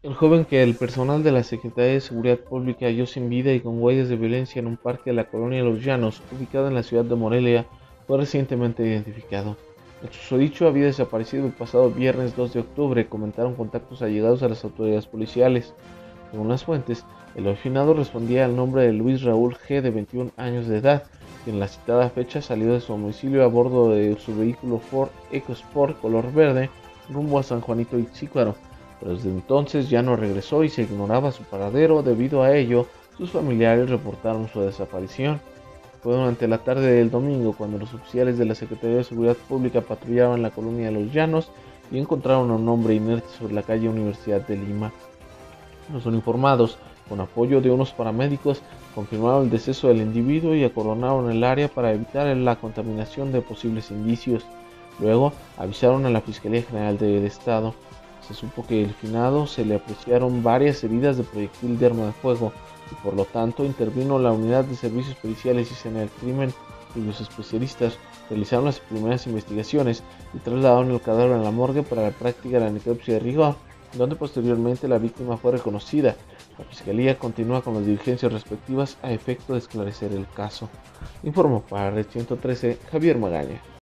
El joven que el personal de la Secretaría de Seguridad Pública halló sin vida y con huellas de violencia en un parque de la colonia Los Llanos, ubicada en la ciudad de Morelia, fue recientemente identificado. El susodicho había desaparecido el pasado viernes 2 de octubre, comentaron contactos allegados a las autoridades policiales. Según las fuentes, el originado respondía al nombre de Luis Raúl G, de 21 años de edad, que en la citada fecha salió de su domicilio a bordo de su vehículo Ford EcoSport color verde rumbo a San Juanito Itzícuaro pero desde entonces ya no regresó y se ignoraba su paradero. Debido a ello, sus familiares reportaron su desaparición. Fue durante la tarde del domingo cuando los oficiales de la Secretaría de Seguridad Pública patrullaban la colonia de Los Llanos y encontraron a un hombre inerte sobre la calle Universidad de Lima. Los uniformados, con apoyo de unos paramédicos, confirmaron el deceso del individuo y acoronaron el área para evitar la contaminación de posibles indicios. Luego avisaron a la Fiscalía General del Estado. Se supo que el finado se le apreciaron varias heridas de proyectil de arma de fuego y por lo tanto intervino la unidad de servicios periciales y escena del crimen cuyos especialistas realizaron las primeras investigaciones y trasladaron el cadáver a la morgue para la práctica de la necropsia de rigor, donde posteriormente la víctima fue reconocida. La fiscalía continúa con las diligencias respectivas a efecto de esclarecer el caso. Informó para Red 113 Javier Magaña.